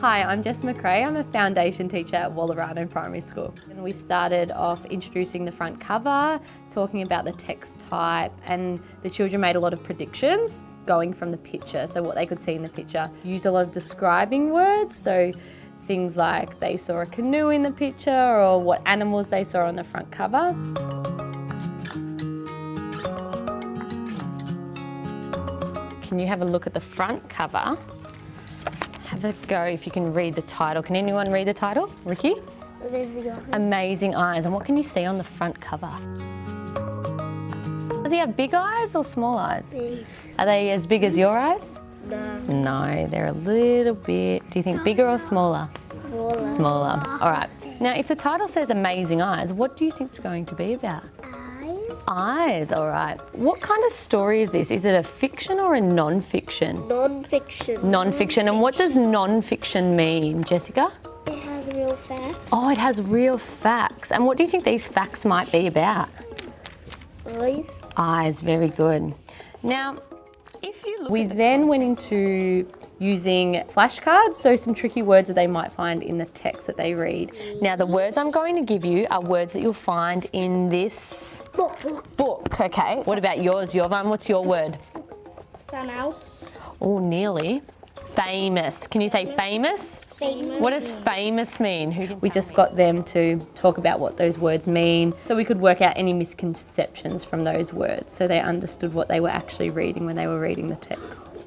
Hi, I'm Jess McRae. I'm a foundation teacher at Wallarano Primary School. And we started off introducing the front cover, talking about the text type, and the children made a lot of predictions going from the picture, so what they could see in the picture. Use a lot of describing words, so things like they saw a canoe in the picture or what animals they saw on the front cover. Can you have a look at the front cover? Have a go if you can read the title. Can anyone read the title? Ricky? Amazing eyes. And what can you see on the front cover? Does he have big eyes or small eyes? Big. Are they as big as your eyes? No. No, they're a little bit. Do you think bigger or smaller? Smaller. Smaller. All right. Now, if the title says Amazing Eyes, what do you think it's going to be about? Eyes. All right. What kind of story is this? Is it a fiction or a non-fiction? Non-fiction. Non-fiction. And what does non-fiction mean, Jessica? It has real facts. Oh, it has real facts. And what do you think these facts might be about? Eyes. Eyes, very good. Now, if you look we then went into using flashcards, so some tricky words that they might find in the text that they read. Now, the words I'm going to give you are words that you'll find in this Book. book, okay? What about yours, Yovan? What's your word? Fan out. Oh, nearly. Famous. Can you say famous? Famous. What does famous mean? Who we just got them to talk about what those words mean so we could work out any misconceptions from those words so they understood what they were actually reading when they were reading the text.